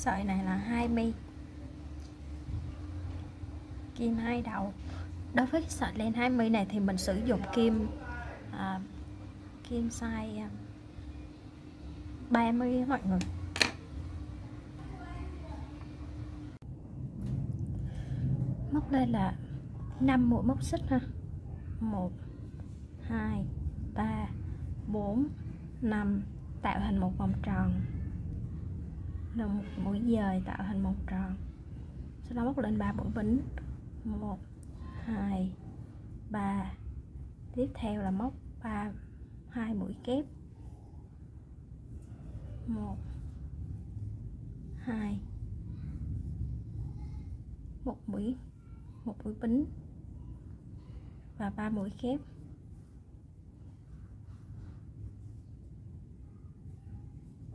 sợi này là 2 mi. Kim hai đầu. Đối với sợi len 2 mi này thì mình sử dụng kim à, kim size à, 30 mọi người. Móc đây là 5 mũi móc xích ha. 1 2 3 4 5 tạo thành một vòng tròn là một mũi dời tạo thành một tròn. Sau đó móc lên ba mũi bính. Một, hai, ba. Tiếp theo là móc ba, hai mũi kép. Một, hai. Một mũi một mũi bính. Và ba mũi kép.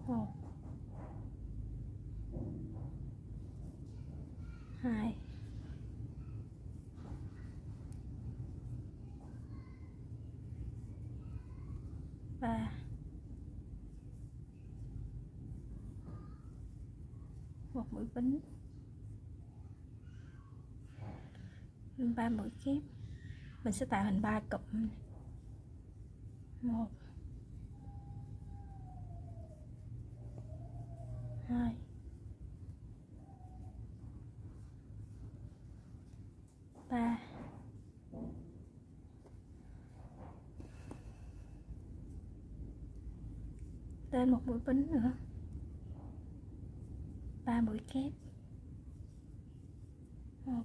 Một hai. Ba. Một mũi bính. Ba mũi kép mình sẽ tạo hình ba cụm. Một. Hai ba lên một mũi bính nữa. Ba mũi kép. Một.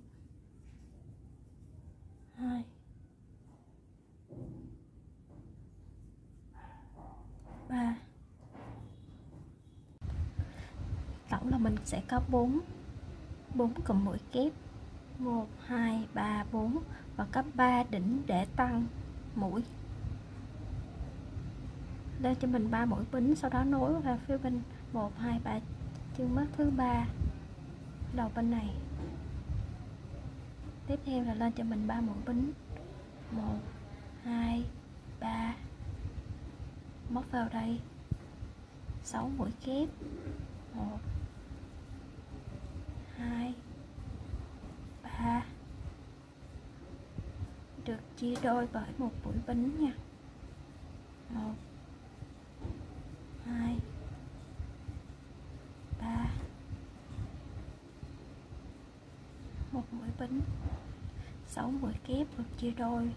Hai. Ba. Tổng là mình sẽ có bốn. Bốn cụm mũi kép. Một, hai, ba, bốn. Và cấp 3 đỉnh để tăng mũi lên cho mình ba mũi bính sau đó nối vào phía bên một, hai, ba, chân mắt thứ ba, đầu bên này. Tiếp theo là lên cho mình ba mũi bính một, hai, ba, móc vào đây. 6 mũi kép. 1 2 3 được chia đôi bởi một mũi bính nha. 1 2 3 một mũi bính 6 mũi kép được chia đôi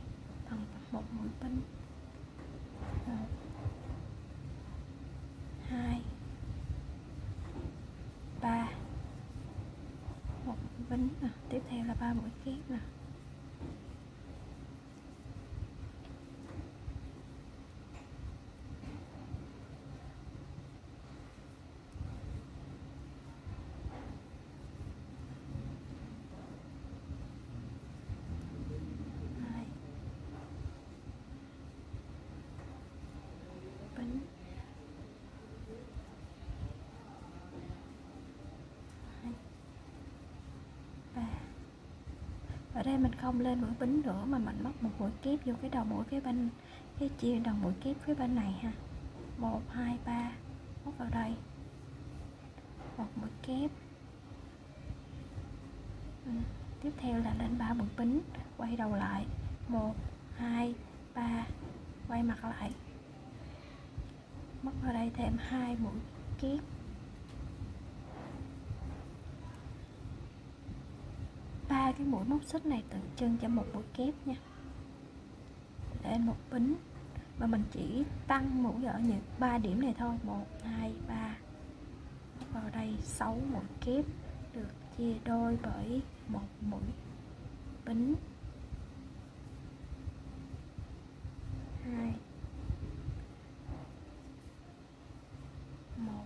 bằng một mũi pin 1 2 3 một pin nè à, tiếp theo là ba mũi kép nè hai bính hai ba ở đây mình không lên mũi bính nữa mà mình móc một mũi kép vô cái đầu mũi phía bên, cái chia đầu mũi kép phía bên này ha. Một, hai, ba, móc vào đây. Một mũi kép. Ừ. tiếp theo là lên ba mũi bính quay đầu lại. Một, hai, ba, quay mặt lại. Móc vào đây thêm hai mũi kép ba cái mũi móc xích này tượng trưng cho một mũi kép nha. Để một bính và mình chỉ tăng mũi ở những ba điểm này thôi. Một, hai, ba. Vào đây 6 mũi kép được chia đôi bởi một mũi bính. Hai một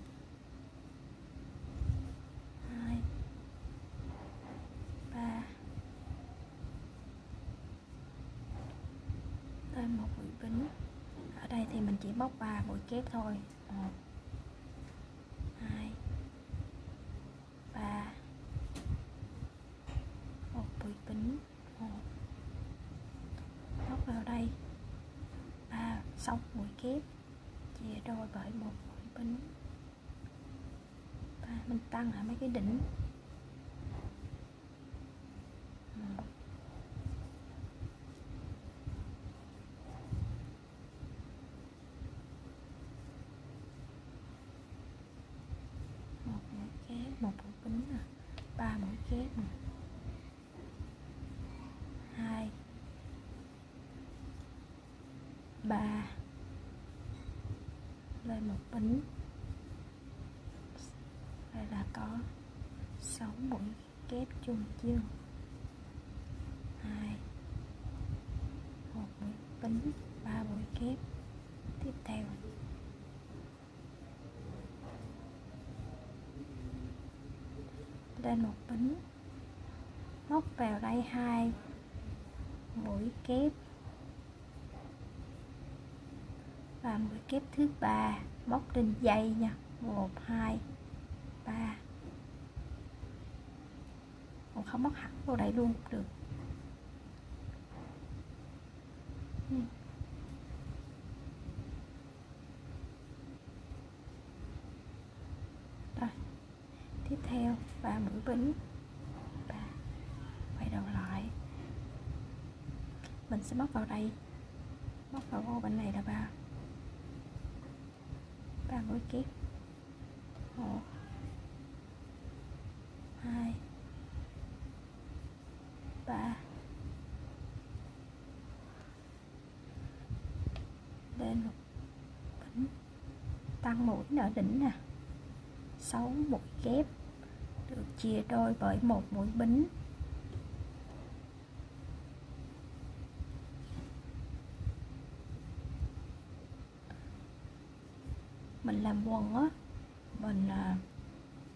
hai ba thêm một mũi bính ở đây thì mình chỉ móc ba mũi kép thôi. Một, hai, ba. Một bụi bính một. Móc vào đây. Ba sáu mũi kép. Chia đôi bởi một mũi bính ba, mình tăng ở mấy cái đỉnh một mũi kép một mũi bính nè ba mũi kép này. hai. Ba. Lên một bính. Đây là có 6 mũi kép chung chương hai. Một mũi bính ba mũi kép tiếp theo lên một bính móc vào đây hai. Mũi kép. Và mũi kép thứ ba. Móc trên dây nha. Một, hai, ba. Còn không móc hẳn vào đây luôn được rồi tiếp theo ba mũi bính ba quay đầu lại mình sẽ móc vào đây và vào ô bên này là ba. Ba mũi kép một, hai, ba. Lên một đỉnh tăng mũi ở đỉnh nè. Sáu mũi kép. Được chia đôi bởi một mũi bính mình làm quần á mình à,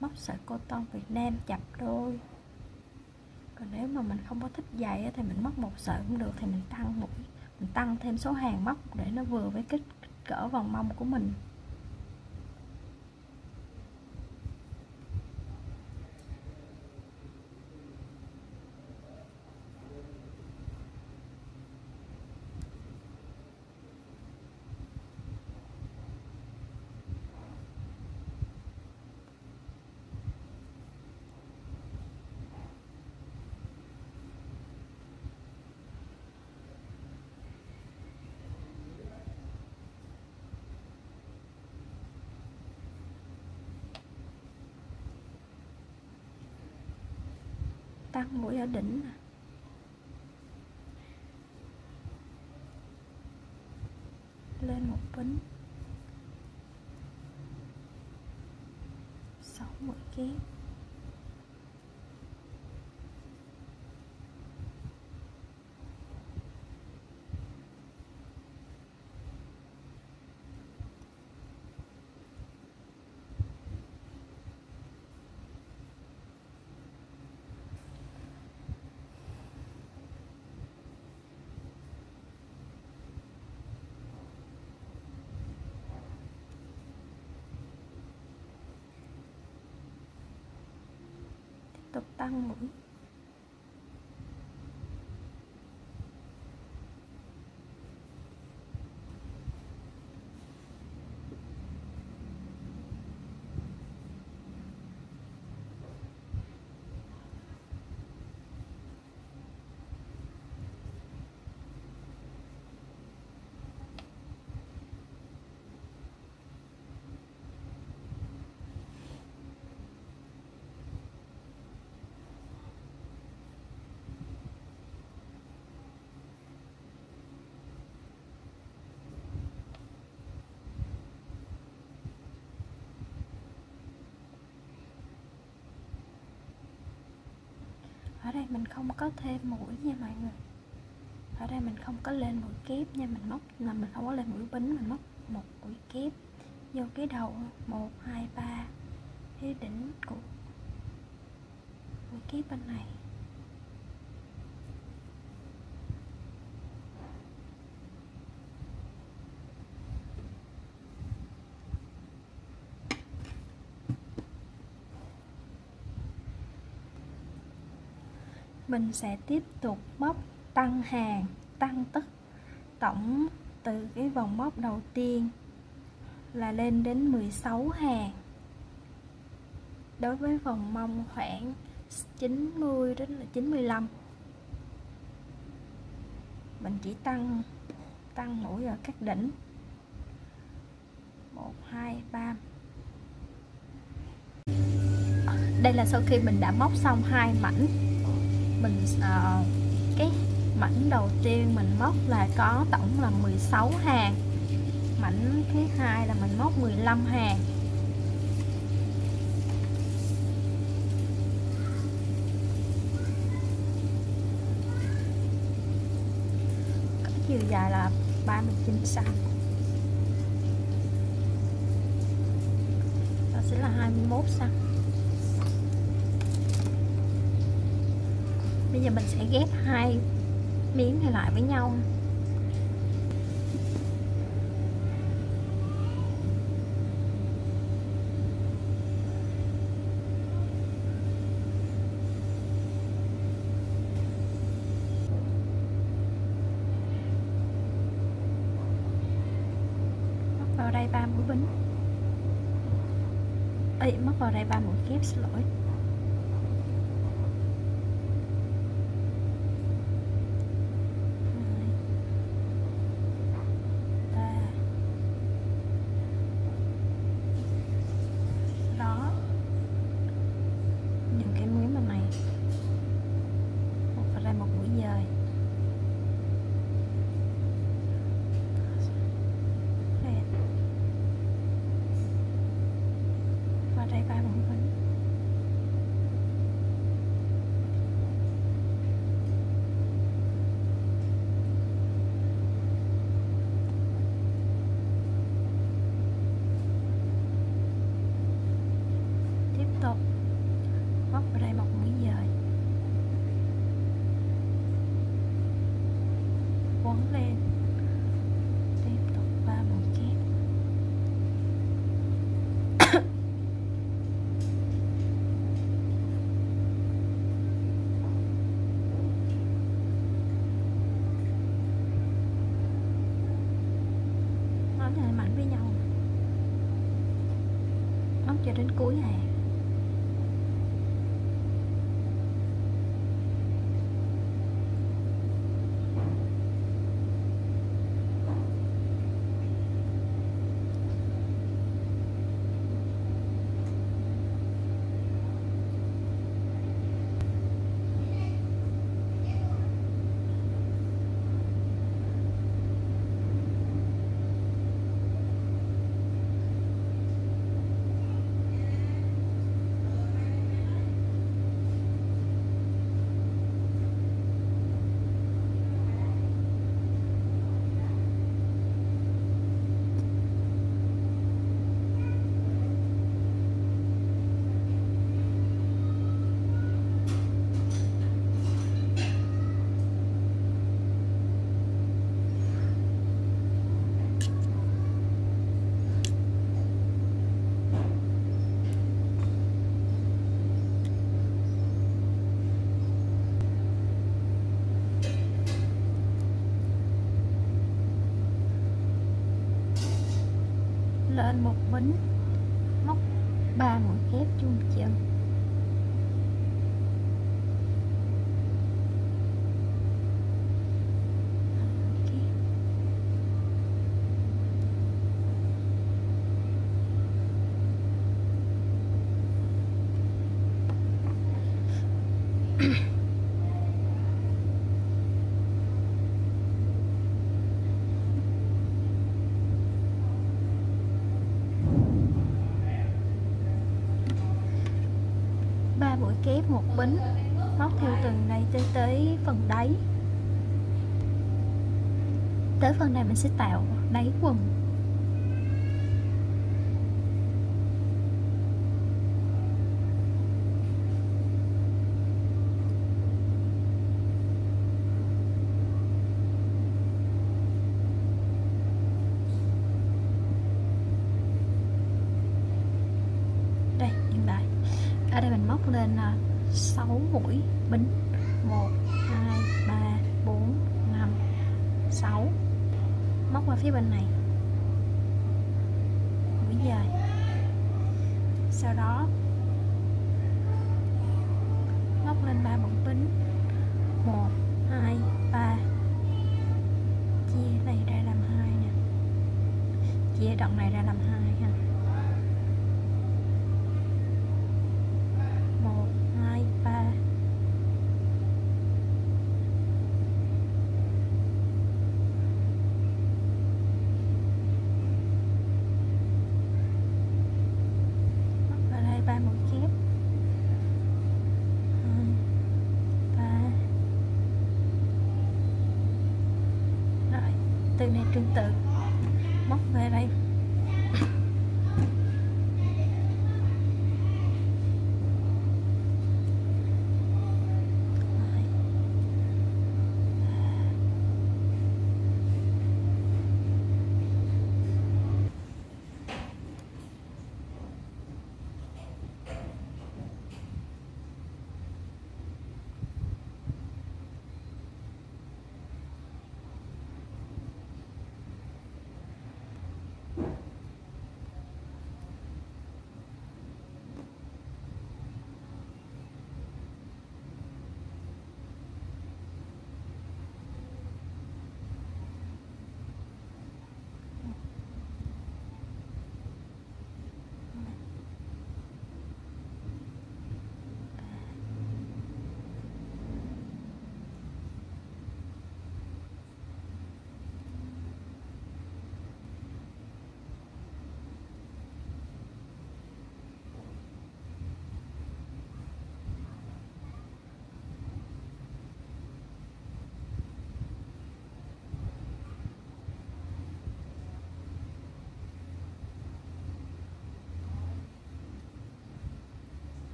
móc sợi cô tông Việt Nam chập đôi. Còn nếu mà mình không có thích dày á, thì mình móc một sợi cũng được thì mình tăng mũi mình tăng thêm số hàng móc để nó vừa với kích cỡ vòng mông của mình. Tăng mũi ở đỉnh nè à. lên một bính sáu mũi kép tục tăng mũi ở đây mình không có thêm mũi nha mọi người. Ở đây mình không có lên mũi kép nha, mình móc, là mình không có lên mũi bính, mình móc một mũi kép vô cái đầu. Một, hai, ba cái đỉnh của mũi kép bên này. Mình sẽ tiếp tục móc tăng hàng, tăng tức. Tổng từ cái vòng móc đầu tiên là lên đến 16 hàng. Đối với vòng mông khoảng 90 đến là 95 mình chỉ tăng tăng mũi ở các đỉnh. 1 2 3 đây là sau khi mình đã móc xong hai mảnh mình uh, cái mảnh đầu tiên mình móc là có tổng là 16 hàng. Mảnh thứ hai là mình móc 15 hàng. Có chiều dài là 39 cm. Đó sẽ là 21 cm. Bây giờ mình sẽ ghép hai miếng này lại với nhau. Lên một bính móc ba mũi kép chung chân kép một bính móc theo từng này tới tới phần đáy. Tới phần này mình sẽ tạo đáy quần.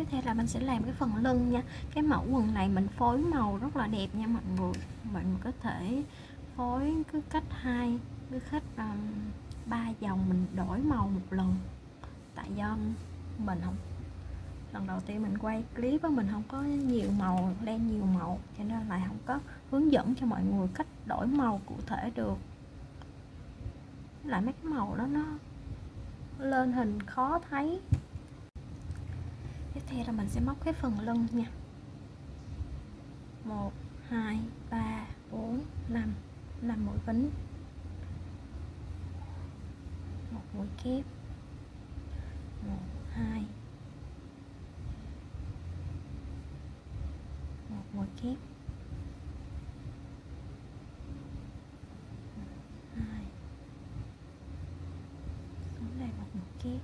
Tiếp theo là mình sẽ làm cái phần lưng nha. Cái mẫu quần này mình phối màu rất là đẹp nha mọi người. Mình có thể phối cứ cách hai cứ cách um, ba dòng mình đổi màu một lần. Tại do mình không lần đầu tiên mình quay clip á mình không có nhiều màu lên nhiều màu cho nên là không có hướng dẫn cho mọi người cách đổi màu cụ thể được. Lại mấy cái màu đó nó lên hình khó thấy tiếp theo là mình sẽ móc cái phần lưng nha. 1 2 3 4 5 5 mũi bính một mũi kép. 1 2 một mũi kép. Hai. Xuống đây một mũi kép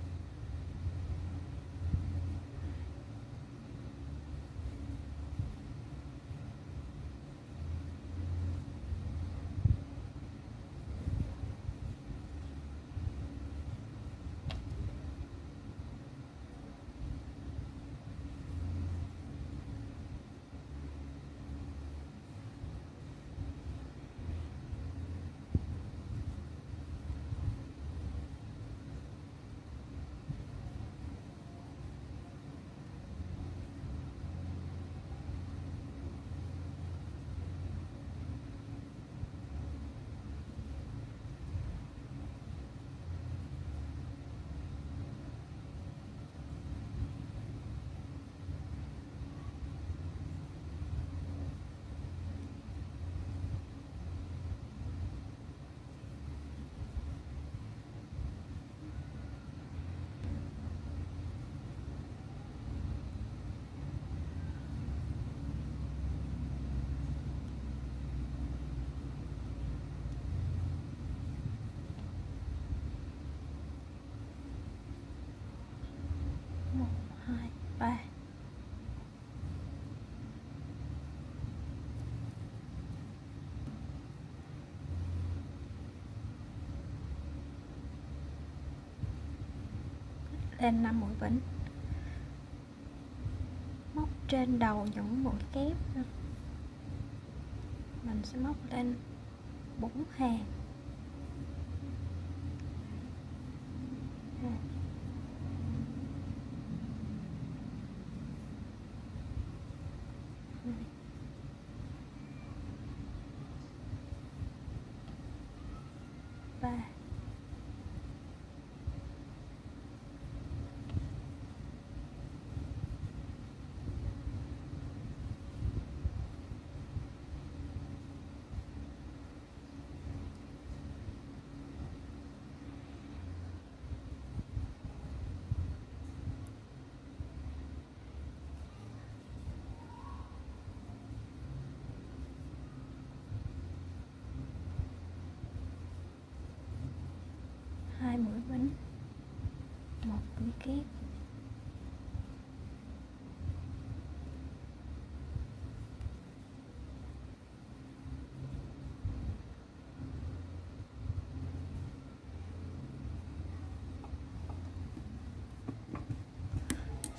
một hai, ba. Lên năm mũi vĩnh móc trên đầu những mũi kép. Mình sẽ móc lên bốn hàng ba hai mũi bánh một mũi kép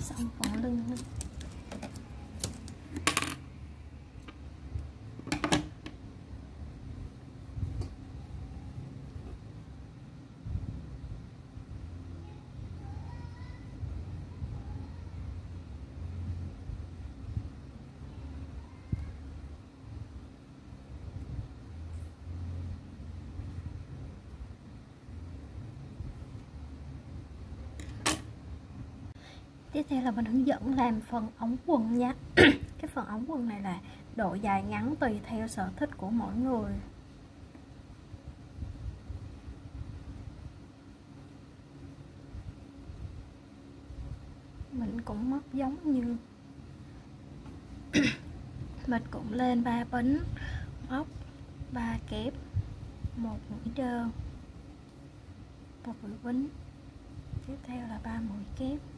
xong phần lưng nữa tiếp theo là mình hướng dẫn làm phần ống quần nha. Cái phần ống quần này là độ dài ngắn tùy theo sở thích của mỗi người. Mình cũng móc giống như mình cũng lên ba bánh móc ba kép một mũi đơn một mũi bính, tiếp theo là ba mũi kép.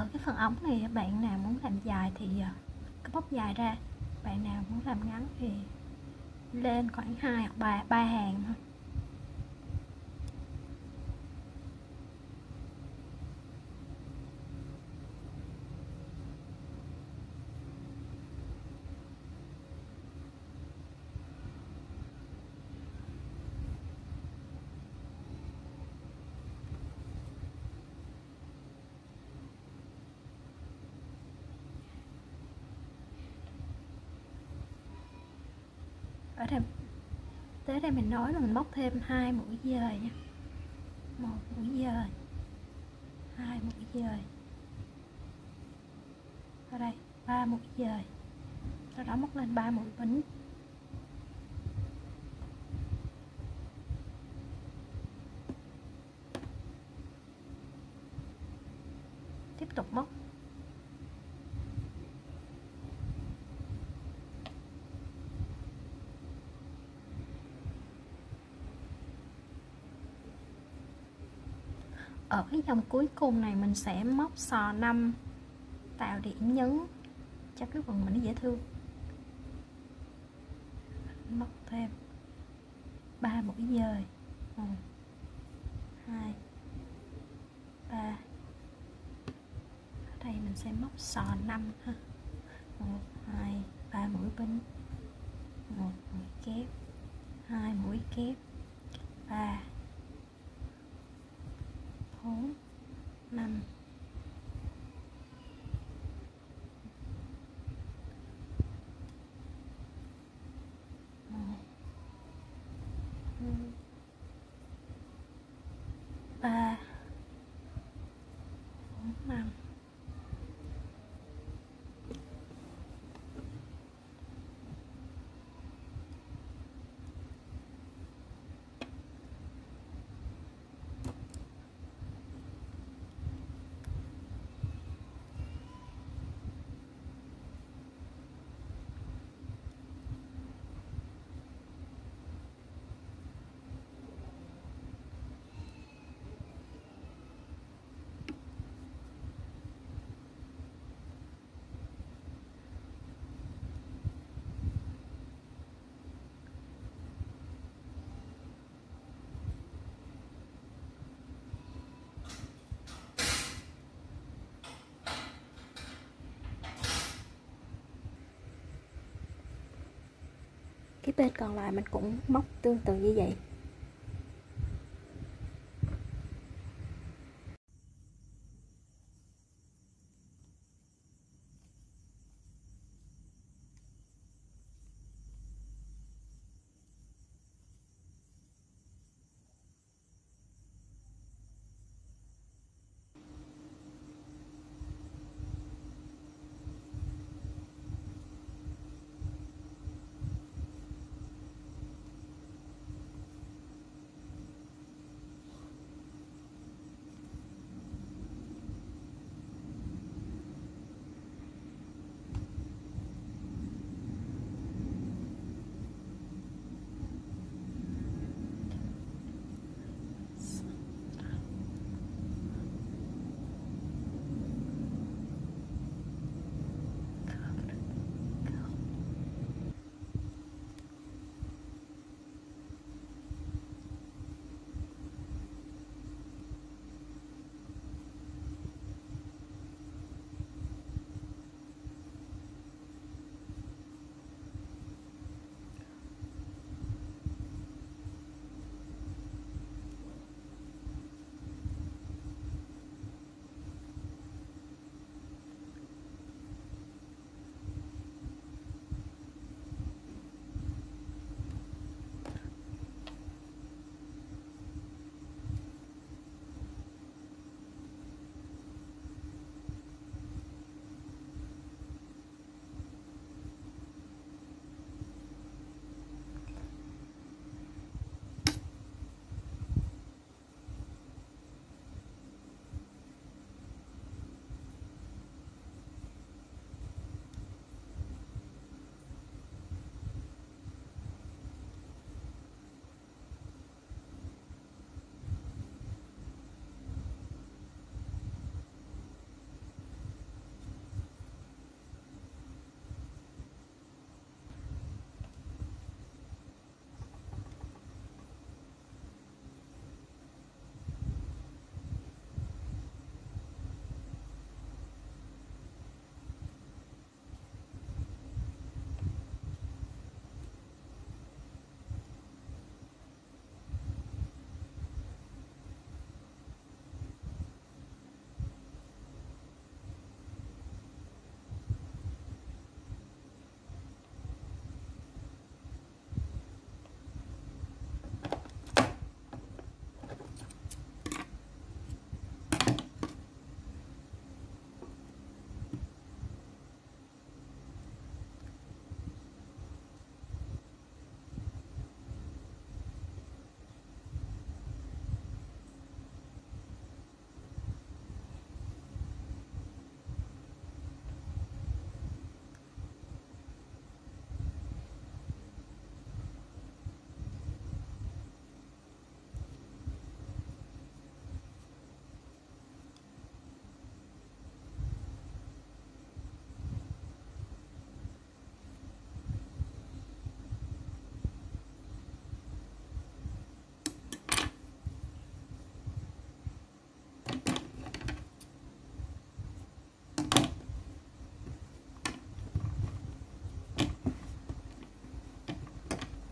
Ở cái phần ống này bạn nào muốn làm dài thì ờ, cái bóc dài ra. Bạn nào muốn làm ngắn thì lên khoảng hai hoặc ba ba hàng thôi. Đây mình nói là mình móc thêm hai mũi dời nha. Một mũi dời, hai mũi dời. Ở đây, ba mũi dời. Sau đó móc lên ba mũi bính. Tiếp tục móc. Ở cái dòng cuối cùng này mình sẽ móc sò 5 tạo điểm nhấn cho cái phần mình nó dễ thương. Móc thêm ba mũi dời. Một, hai, ba. Ở đây mình sẽ móc sò 5 ha. Một, hai, ba mũi binh. Một mũi kép. Hai mũi kép ba bốn năm một hai ba bốn năm cái bên còn lại mình cũng móc tương tự như vậy.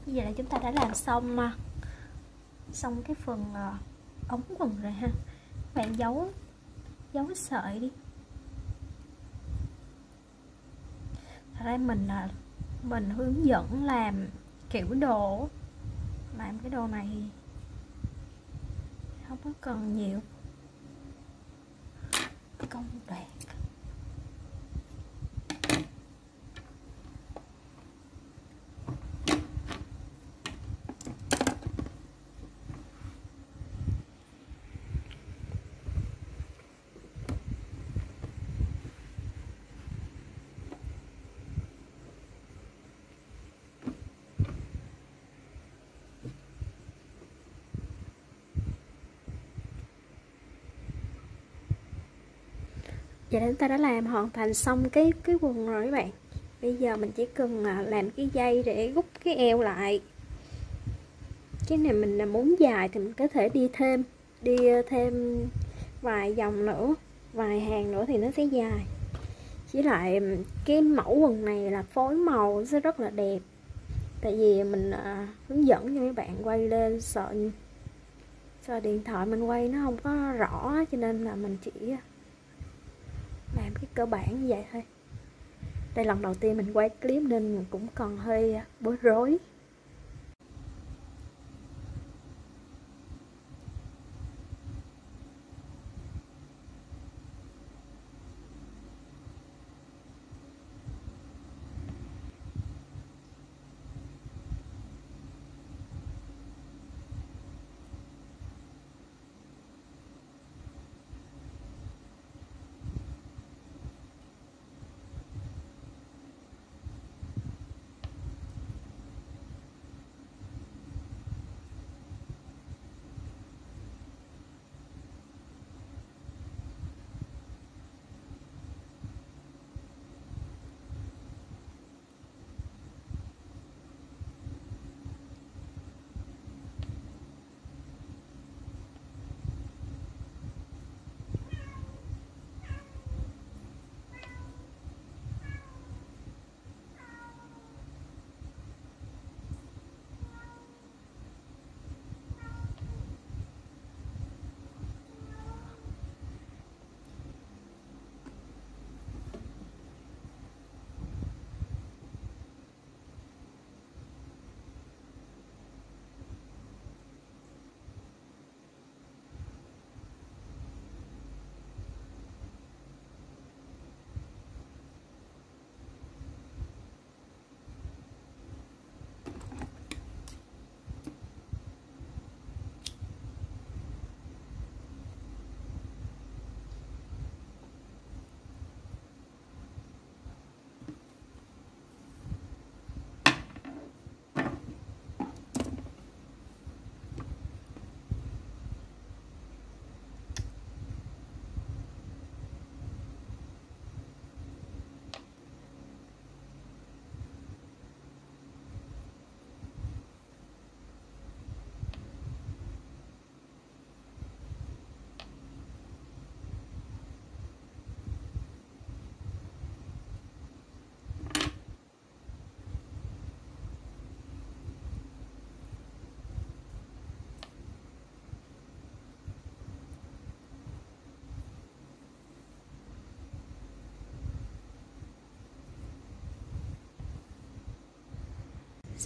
Như vậy là chúng ta đã làm xong à, xong cái phần à, ống quần rồi ha. Bạn giấu giấu sợi đi. Thật ra mình là mình hướng dẫn làm kiểu đồ. Làm cái đồ này không có cần nhiều. Công đoạn. Vậy là chúng ta đã làm hoàn thành xong cái cái quần rồi các bạn. Bây giờ mình chỉ cần à, làm cái dây để rút cái eo lại. Cái này mình là muốn dài thì mình có thể đi thêm Đi à, thêm vài dòng nữa, Vài hàng nữa thì nó sẽ dài. Chỉ lại cái mẫu quần này là phối màu sẽ rất là đẹp. Tại vì mình à, hướng dẫn cho mấy bạn quay lên sợ Sợ điện thoại mình quay nó không có rõ, cho nên là mình chỉ làm cái cơ bản như vậy thôi. Đây lần đầu tiên mình quay clip nên cũng còn hơi bối rối.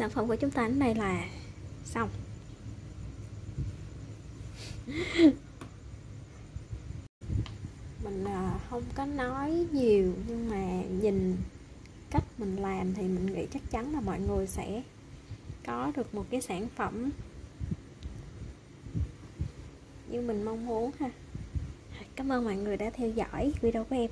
Sản phẩm của chúng ta đến đây là xong. Mình à, không có nói nhiều nhưng mà nhìn cách mình làm thì mình nghĩ chắc chắn là mọi người sẽ có được một cái sản phẩm như mình mong muốn ha. Cảm ơn mọi người đã theo dõi video của em